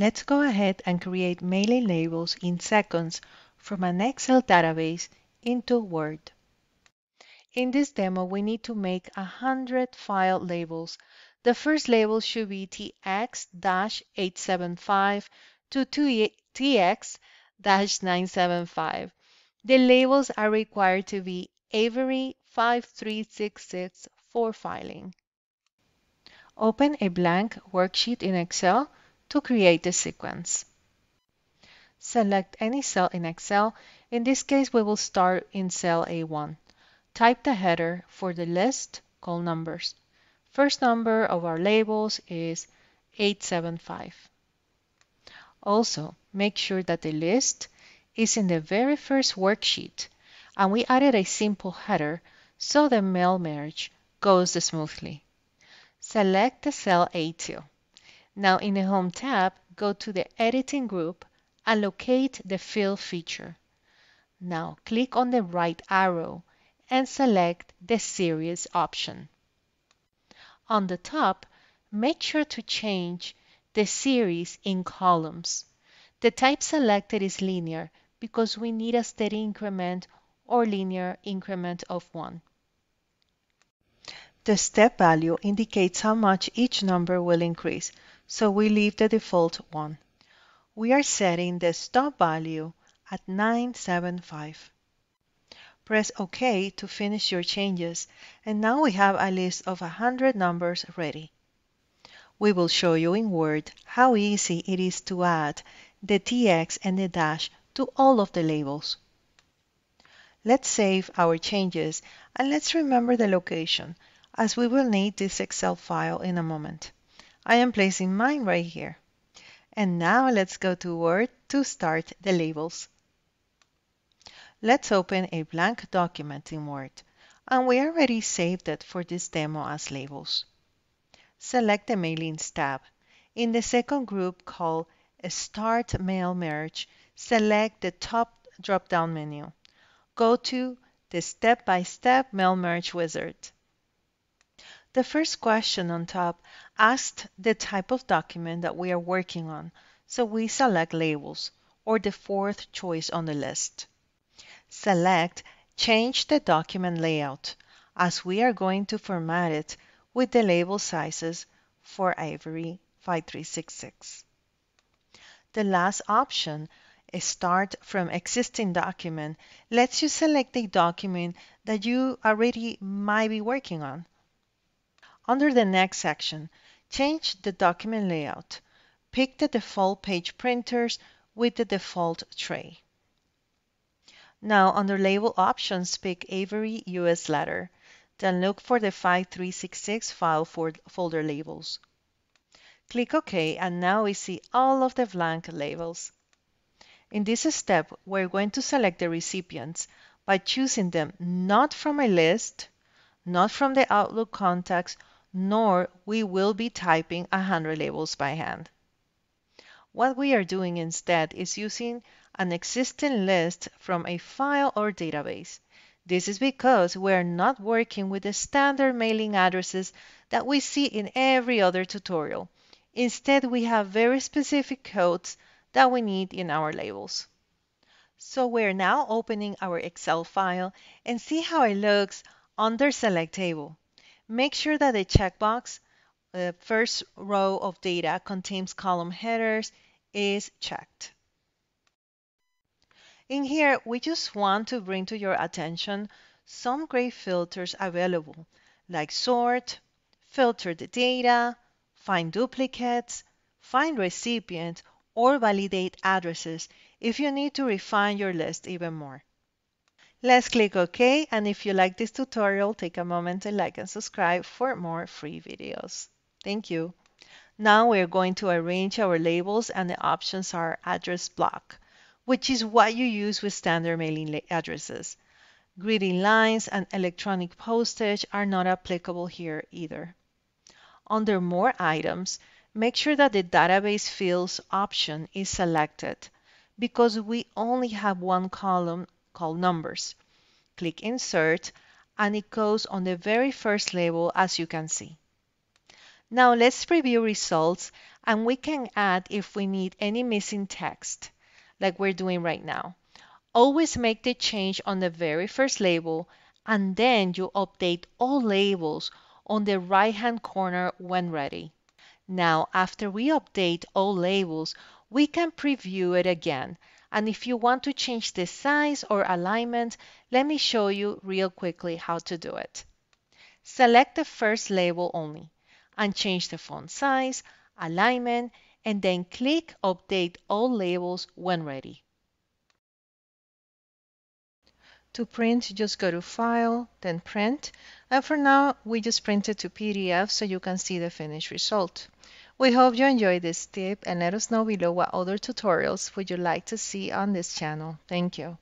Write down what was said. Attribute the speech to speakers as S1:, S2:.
S1: Let's go ahead and create mailing labels in seconds from an Excel database into Word. In this demo, we need to make 100 file labels. The first label should be TX-875 to TX-975. The labels are required to be Avery 5366 for filing. Open a blank worksheet in Excel to create the sequence. Select any cell in Excel. In this case, we will start in cell A1. Type the header for the list, call numbers. First number of our labels is 875. Also, make sure that the list is in the very first worksheet and we added a simple header so the mail merge goes smoothly. Select the cell A2. Now in the Home tab, go to the Editing group and locate the Fill feature. Now click on the right arrow and select the Series option. On the top, make sure to change the series in columns. The type selected is linear because we need a steady increment or linear increment of 1. The step value indicates how much each number will increase, so we leave the default 1. We are setting the stop value at 975. Press OK to finish your changes, and now we have a list of 100 numbers ready. We will show you in Word how easy it is to add the TX and the dash to all of the labels. Let's save our changes and let's remember the location as we will need this Excel file in a moment. I am placing mine right here. And now let's go to Word to start the labels. Let's open a blank document in Word, and we already saved it for this demo as labels. Select the Mailings tab. In the second group called Start Mail Merge, select the top drop-down menu. Go to the Step-by-Step -step Mail Merge wizard. The first question on top asked the type of document that we are working on, so we select Labels, or the fourth choice on the list. Select Change the document layout, as we are going to format it with the label sizes for Avery 5366. The last option, Start from Existing Document, lets you select a document that you already might be working on. Under the Next section, change the document layout. Pick the default page printers with the default tray. Now, under Label Options, pick Avery US Letter. Then look for the 5366 file for folder labels. Click OK, and now we see all of the blank labels. In this step, we're going to select the recipients by choosing them not from a list, not from the Outlook contacts, nor we will be typing 100 labels by hand. What we are doing instead is using an existing list from a file or database. This is because we are not working with the standard mailing addresses that we see in every other tutorial. Instead, we have very specific codes that we need in our labels. So we're now opening our Excel file and see how it looks under Select Table. Make sure that the checkbox, the first row of data contains column headers, is checked. In here, we just want to bring to your attention some great filters available, like sort, filter the data, find duplicates, find recipient, or validate addresses if you need to refine your list even more. Let's click OK and if you like this tutorial, take a moment to like and subscribe for more free videos. Thank you. Now we're going to arrange our labels and the options are address block, which is what you use with standard mailing addresses. Greeting lines and electronic postage are not applicable here either. Under More Items, make sure that the Database Fields option is selected because we only have one column called numbers. Click Insert and it goes on the very first label as you can see. Now let's preview results and we can add if we need any missing text, like we're doing right now. Always make the change on the very first label, and then you update all labels on the right-hand corner when ready. Now, after we update all labels, we can preview it again. And if you want to change the size or alignment, let me show you real quickly how to do it. Select the first label only and change the font size, alignment, and then click Update All Labels when ready. To print, just go to File, then Print. And for now, we just print it to PDF so you can see the finished result. We hope you enjoyed this tip and let us know below what other tutorials would you like to see on this channel. Thank you.